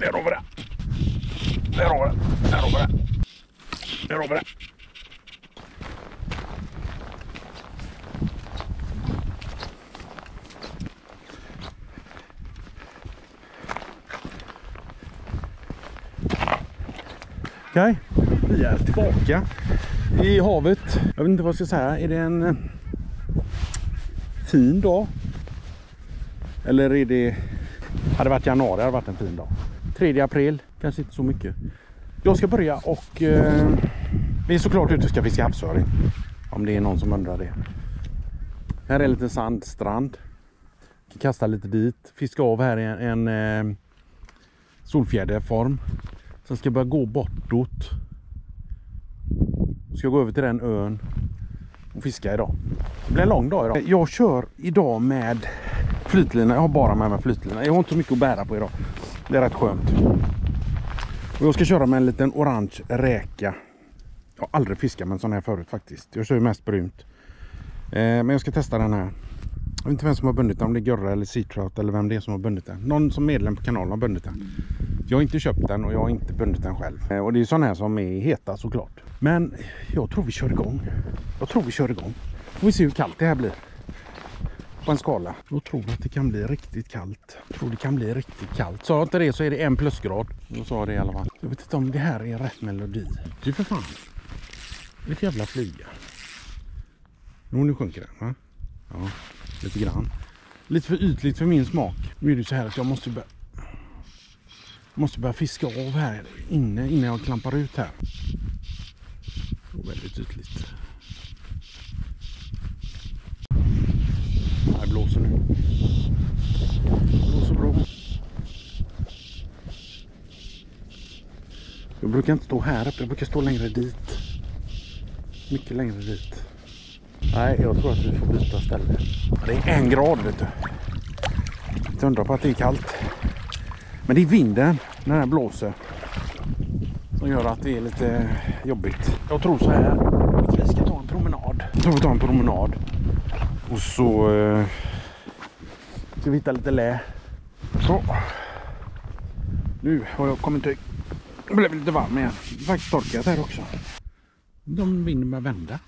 Där har vi det. Där har vi det. Där har vi det. Där har vi det. Okej, vi är tillbaka i havet. Jag vet inte vad jag ska säga. Är det en eh, fin dag? Eller är det... Hade det varit januari hade det varit en fin dag. 3 april, kanske inte så mycket. Jag ska börja och eh, vi är såklart ute och ska fiska havsöring. Om det är någon som undrar det. Här är en liten sandstrand. Kan kasta lite dit. Fiska av här i en, en eh, solfjäderform. Sen ska jag börja gå bortåt. Ska jag gå över till den ön och fiska idag. Det blir en lång dag idag. Jag kör idag med flytlina. Jag har bara med mig flytlina. Jag har inte så mycket att bära på idag. Det är rätt skönt. Och jag ska köra med en liten orange räka. Jag har aldrig fiskat med en sån här förut faktiskt. Jag kör ju mest brunt. Eh, men jag ska testa den här. Jag vet inte vem som har bundit den. Om det är Görra eller Seatrout eller vem det är som har bundit den. Någon som medlem på kanalen har bundit den. Jag har inte köpt den och jag har inte bundit den själv. Eh, och det är sådana här som är heta såklart. Men jag tror vi kör igång. Jag tror vi kör igång. Får vi se hur kallt det här blir. På en skala. Jag tror att det kan bli riktigt kallt. Jag tror det kan bli riktigt kallt. Sa jag inte det så är det en plusgrad. Jag sa det i alla fall. Jag vet inte om det här är rätt melodi. Du för fan. Det är för jävla flyga. Jo, nu sjunker den va? Ja, lite grann. Lite för ytligt för min smak. Nu är det så här att jag måste börja måste börja fiska av här inne innan jag klampar ut här. Var väldigt ytligt. Det blåser nu. Det blåser bra. Jag brukar inte stå här uppe, jag brukar stå längre dit. Mycket längre dit. Nej, jag tror att vi får byta ställe. Det är en grad vet du. Inte undra på att det är kallt. Men det är vinden när den blåser som gör att det är lite jobbigt. Jag tror så här. Vi ska ta en promenad. Jag tror vi tar en promenad. Och så eh, ska vi hitta lite lä. Så. Nu har jag kommit till... Det blev lite varm igen. Det är faktiskt torkat här också. De vinner med vända.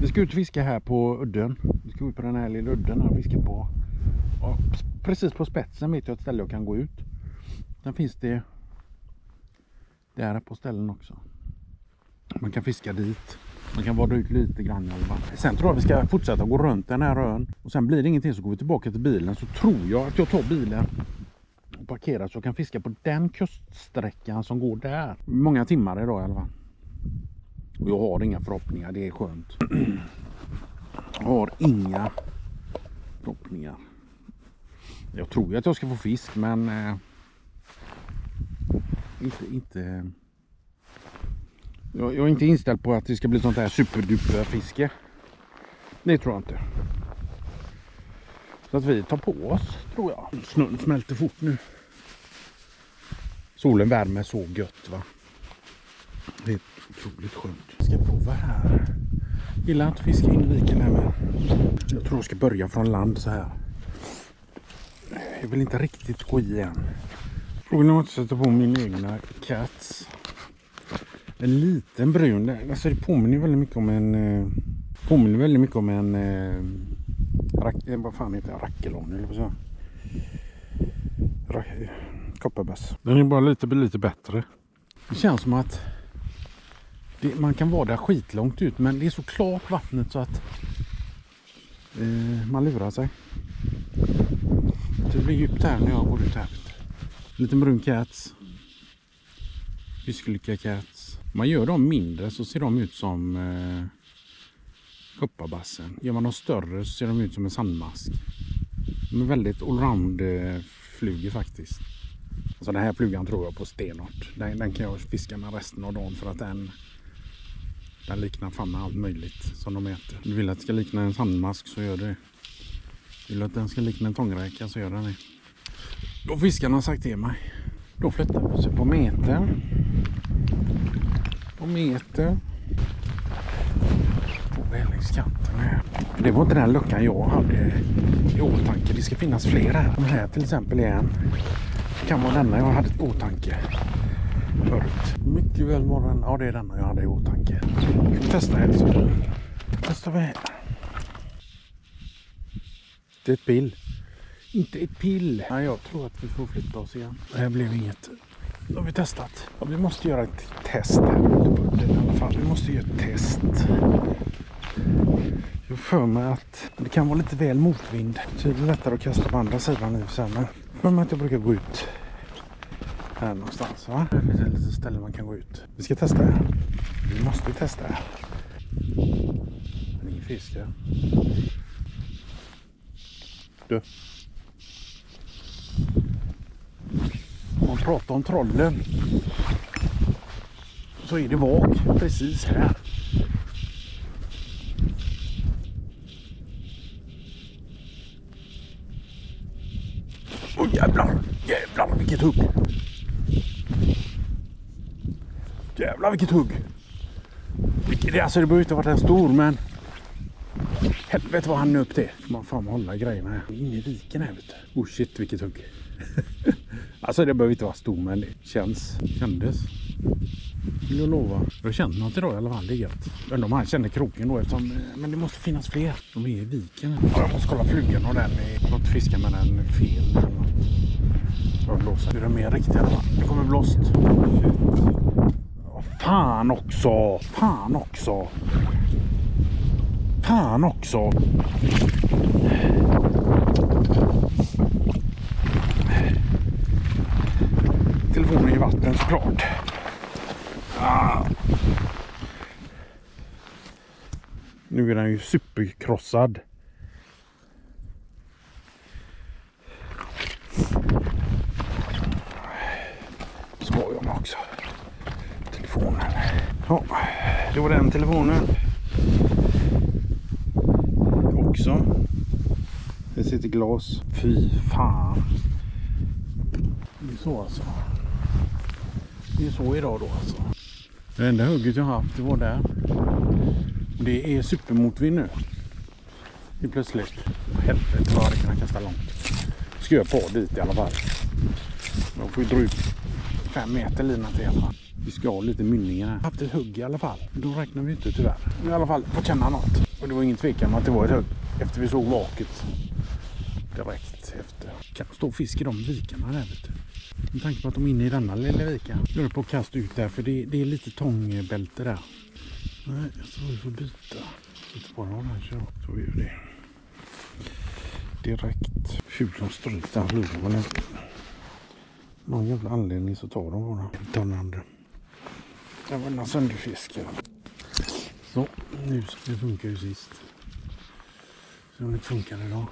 Vi ska ut och fiska här på udden. Vi ska ut på den här lilla udden och fiska på. Och precis på spetsen vet jag ett ställe jag kan gå ut. Sen finns det där på ställen också. Man kan fiska dit. Man kan vada ut lite grann i alla fall. Sen tror jag vi ska fortsätta gå runt den här ön. Och sen blir det ingenting så går vi tillbaka till bilen. Så tror jag att jag tar bilen och parkerar så jag kan fiska på den kuststräckan som går där. Många timmar idag i alla fall. Och jag har inga förhoppningar, det är skönt. Jag har inga förhoppningar. Jag tror ju att jag ska få fisk men eh, inte, inte jag, jag, är inte inställd på att det ska bli sånt här superduper fiske. Det tror jag inte. Så att vi tar på oss tror jag. Snön smälter fort nu. Solen värmer så gött va. Det är otroligt skönt. Jag ska prova här. Gillar att fiska in viken här med. Jag tror jag ska börja från land så här. Jag vill inte riktigt gå i än. Frågan är om jag inte sätter på min egna Cats. En liten brun. Alltså det påminner väldigt mycket om en... Eh, påminner väldigt mycket om en... Eh, rack, eh, vad fan heter det? Rackelon eller vad så. Rack, kopparbass. Den är bara lite, lite bättre. Det känns som att det, man kan vara där skitlångt ut men det är så klart vattnet så att eh, man lurar sig. Det blir djupt här när jag går ut här. En liten brun cats. Fiskelycka cats. Man gör dem mindre så ser de ut som eh, kopparbassen. Gör man dem större så ser de ut som en sandmask. De är väldigt allround eh, flugor faktiskt. Alltså den här flugan tror jag på stenart. Den, den kan jag fiska med resten av dagen för att den den liknar fan med allt möjligt som de äter. Du vill att det ska likna en sandmask så gör det. Vill du att den ska likna en tångräka så gör den det. Då fiskarna har sagt till mig. Då flyttar vi sig på meter. Och meter. På väldingskanten här. Det var inte den luckan jag hade i åtanke. Det ska finnas fler här. Den här till exempel är en. Det kan vara denna jag hade i åtanke förut. Mycket väl morgon. Ja, det är denna jag hade i åtanke. Vi testar här. Så. Testar vi här. Det är ett pill. Inte ett pill. Nej, jag tror att vi får flytta oss igen. Det här blev inget. Då har vi testat. Ja, vi måste göra ett test här ute i alla fall. Vi måste göra ett test. Jag för mig att det kan vara lite väl motvind. Tydligen det är lättare att kasta på andra sidan nu sen. Men för mig att jag brukar gå ut här någonstans. Va? Det finns ett litet ställe man kan gå ut. Vi ska testa här. Vi måste testa här. är ingen fisk här. Du. Prata om trollen så är det vak precis här. Åh oh, jävlar! Jävlar vilket hugg! Jävlar vilket hugg! Vilket, alltså det behöver inte varit en stor men Helvete vad han nöp det. Man får hålla grejerna här. Inne i viken här vet du. Oh shit vilket hugg. alltså det behöver inte vara stor men det känns. Kändes. Vill jag lova. Jag har känt något idag i alla fall. Det är gött. Undrar om han känner kroken då eftersom. Men det måste finnas fler. De är i viken. Ja, jag måste kolla flugan och den. Får inte fiska med den fel. Jag blåser. Det är mer riktigt i alla fall. Det kommer blåst. Fan också! Fan också! Fan också! Telefonen i vatten såklart. Ah. Nu är den ju superkrossad. Skojar man också. Telefonen. Ja, det var den telefonen. Också. Det sitter glas. Fy fan. Det är så alltså. Det är så idag då alltså. Det enda hugget jag haft det var där. Det är supermotvind nu. Det är plötsligt. Helvete vad det kan kasta långt. Ska jag på dit i alla fall. Jag får ju dra ut fem meter lina till i alla fall. Vi ska ha lite mynningar här. Jag haft ett hugg i alla fall. Då räknar vi inte tyvärr. Men i alla fall fått känna något. Och det var ingen tvekan om att det var ett hugg. Efter vi såg vaket. Direkt efter. Kan stå fisk i de vikarna där vet du. Med tanke på att de är inne i denna lilla vika. Jag håller på att kasta ut där för det, det är lite tångbälte där. Nej, jag tror vi får byta. Lite på den här så. Så vi gör det. Direkt. Ful som stryk den flugan. Någon jävla anledning så tar de bara. Ta den andra. Det var en sönderfisk. Så, nu det funkar ju sist. Så om det funkar idag.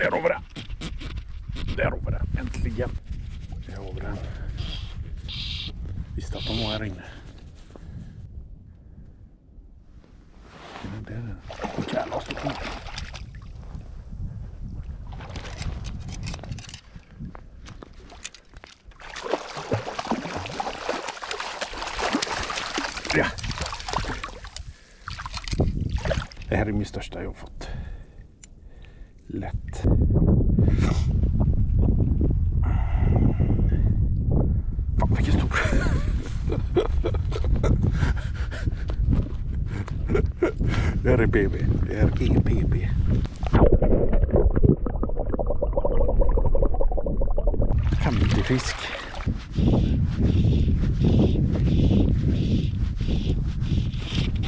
Där har vi den. Där har vi den. Äntligen. Där har vi den. Visste att de var här inne. Där är den. Jävlar vad på. Ja. Det här är min största jag har fått. Lätt. Fan vilken stor. Det här är BB. Det här är BB. Femtio fisk.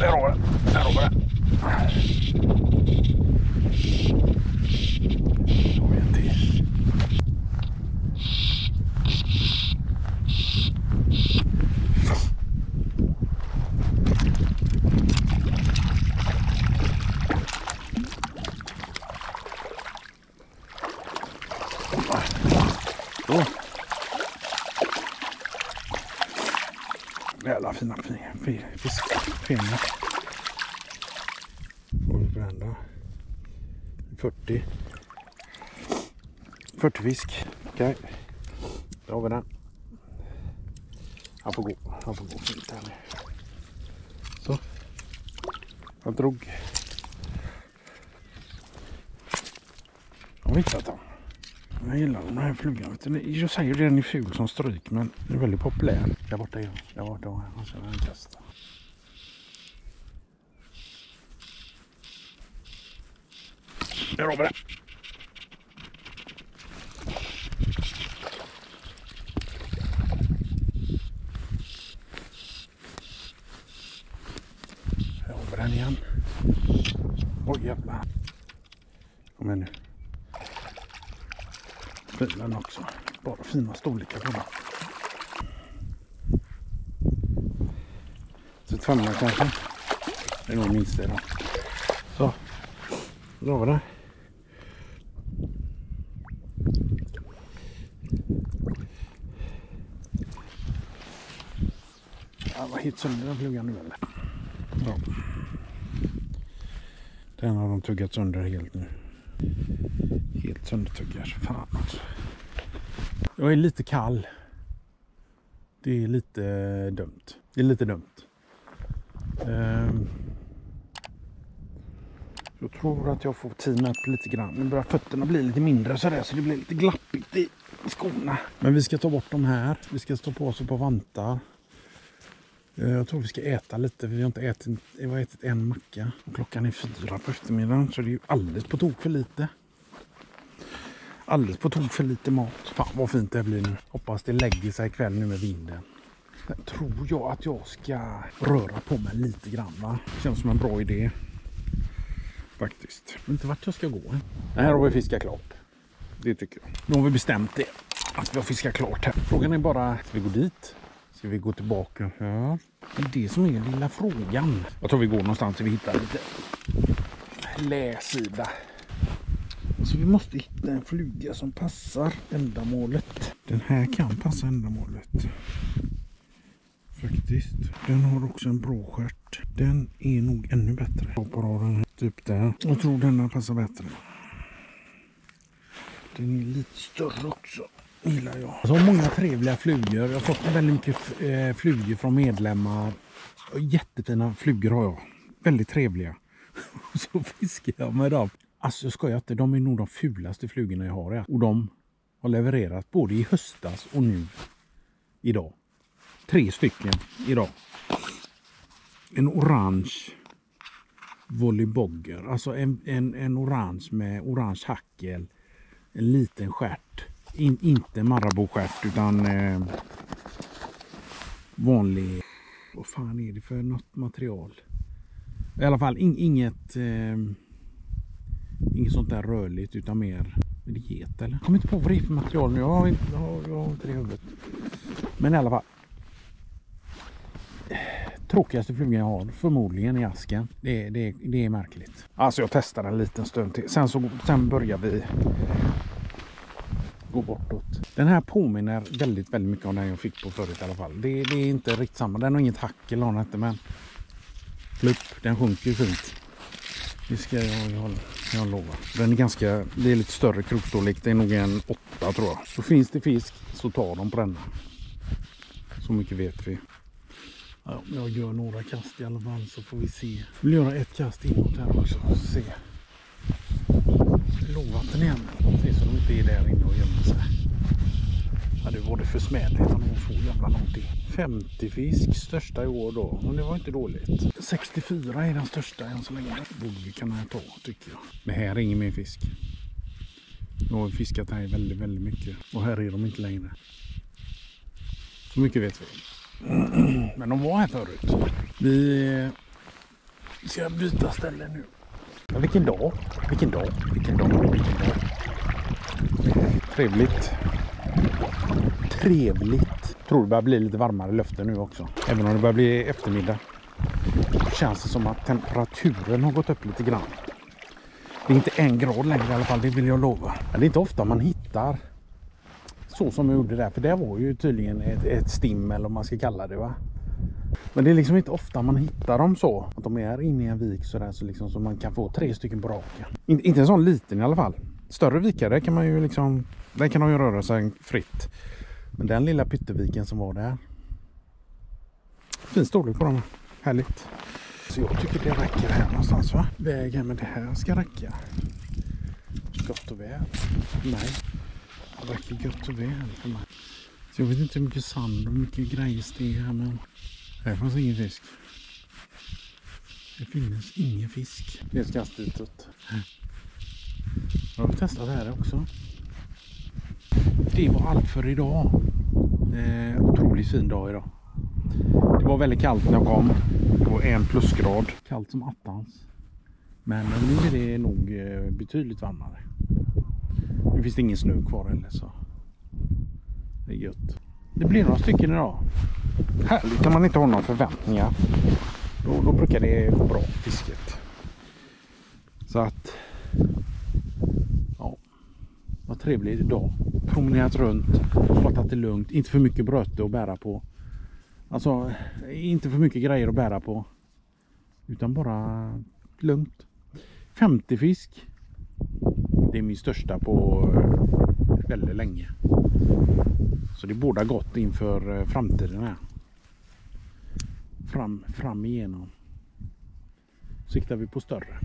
Där har vi den. Där har vi den. Då har vi en till. Så. Jävla fina fi- fi- Får vi brända. 40. 40 fisk. Okej. Då har vi den. Han får gå. Han får gå fint här nu. Så. Han drog. Har har hittat dem. Jag gillar den här flugan. Jag säger det, den är ful som stryk men den är väldigt populär. Där borta är jag. Där borta är jag. Så den kasta. Där har vi det. Här har vi den igen. Oj jävlar. Kom igen nu. Fin den också. Bara fina storlekar på den. 35 kanske. Det är nog minst det då. Så. Då har vi det. Ja, vad hit sönder den flugan nu eller? Ja. Den har de tuggat sönder helt nu. Helt söndertuggad. Fan alltså. Jag är lite kall. Det är lite dumt. Det är lite dumt. Ehm. Jag tror att jag får tina upp lite grann. Nu börjar fötterna bli lite mindre sådär så det blir lite glappigt i skorna. Men vi ska ta bort de här. Vi ska stå på oss par vantar. Eh, Jag tror vi ska äta lite. Vi har inte ätit, har ätit en macka. Och klockan är fyra på eftermiddagen så det är ju alldeles på tok för lite. Alldeles på tok för lite mat. Fan vad fint det blir nu. Hoppas det lägger sig ikväll nu med vinden. Sen tror jag att jag ska röra på mig lite grann. Va? Känns som en bra idé. Faktiskt. Vet inte vart jag ska gå. Nej, här har vi fiskat klart. Det tycker jag. Nu har vi bestämt det. Att vi har fiskat klart här. Frågan är bara, ska vi gå dit? Ska vi gå tillbaka? Ja. Det är det som är lilla frågan. Jag tror vi går någonstans så vi hittar lite läsida. Så vi måste hitta en fluga som passar ändamålet. Den här kan passa ändamålet. Faktiskt. Den har också en bra stjärt. Den är nog ännu bättre. Jag hoppar av den här typ där. Jag tror denna passar bättre. Den är lite större också. Gillar jag. Så många trevliga flugor. Jag har fått väldigt mycket eh, flugor från medlemmar. Jättefina flugor har jag. Väldigt trevliga. Och Så fiskar jag med dem. Alltså jag skojar inte. De är nog de fulaste flugorna jag har. Och de har levererat både i höstas och nu idag. Tre stycken idag. En orange volleybogger. Alltså en, en, en orange med orange hackel. En liten stjärt. In, inte Marabou-stjärt utan eh, vanlig... Vad fan är det för något material? I alla fall in, inget... Eh, inget sånt där rörligt utan mer... Är det get eller? Jag kommer inte på vad det är för material nu. Jag har inte, jag har, jag har inte det i huvudet. Men i alla fall. Tråkigaste flugan jag har förmodligen i asken. Det, det, det är märkligt. Alltså jag testar en liten stund till. Sen, så, sen börjar vi gå bortåt. Den här påminner väldigt, väldigt mycket om den jag fick på förut i alla fall. Det, det är inte riktigt samma. Den har inget hack eller något men plupp, den sjunker ju fint. Det ska jag, jag, jag lova. Den är ganska, det är lite större krokstorlek. Det är nog en åtta tror jag. Så finns det fisk så tar de på denna. Så mycket vet vi. Ja, jag gör några kast i alla fall så får vi se. Jag vill göra ett kast inåt här också. Se. Lågvatten igen. Se så de inte är där inne och gömmer sig. Ja, det var det försmädligt om de får jävla långt in. 50 fisk, största i år då. Men det var inte dåligt. 64 är den största än så länge. Borde vi kunna ta tycker jag. Det här är ingen mer fisk. Jag har fiskat här väldigt, väldigt mycket. Och här är de inte längre. Så mycket vet vi. Men de var här förut. Vi ska byta ställe nu. Ja, vilken dag. Vilken dag. Vilken dag. Vilken dag. Trevligt. Trevligt. Tror det börjar bli lite varmare i luften nu också. Även om det börjar bli eftermiddag. Känns det som att temperaturen har gått upp lite grann. Det är inte en grad längre i alla fall, det vill jag lova. Men det är inte ofta man hittar så som jag gjorde där. För det var ju tydligen ett, ett stim eller vad man ska kalla det va. Men det är liksom inte ofta man hittar dem så. Att de är inne i en vik sådär så, liksom, så man kan få tre stycken på raken. In, inte en sån liten i alla fall. Större vikar där kan man ju liksom. Där kan de ju röra sig fritt. Men den lilla pytteviken som var där. Fin storlek på dem. Härligt. Så jag tycker det räcker här någonstans va? Vägen med det här ska räcka. Gott och väl. Nej. Det räcker gott och väl för mig. Så jag vet inte hur mycket sand och mycket grejs det är här men här finns ingen fisk. Det finns ingen fisk. Det är ett kast ditåt. Jag har testat det här också. Det var allt för idag. Eh, otroligt fin dag idag. Det var väldigt kallt när jag kom. Det var en plusgrad. Kallt som attans. Men nu är det nog eh, betydligt varmare. Nu finns det ingen snö kvar heller så. Det är gött. Det blir några stycken idag. Härligt när man inte har några förväntningar. Då, då brukar det gå bra fisket. Så att ja, vad trevlig idag. Promenerat runt, fattat tagit det lugnt. Inte för mycket bröte att bära på. Alltså inte för mycket grejer att bära på. Utan bara lugnt. 50 fisk. Det är min största på väldigt länge. Så det båda gott inför eh, framtiden här. Fram, fram igenom. Siktar vi på större.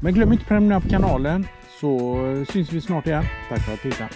Men glöm inte att prenumerera på kanalen så eh, syns vi snart igen. Tack för att du tittade.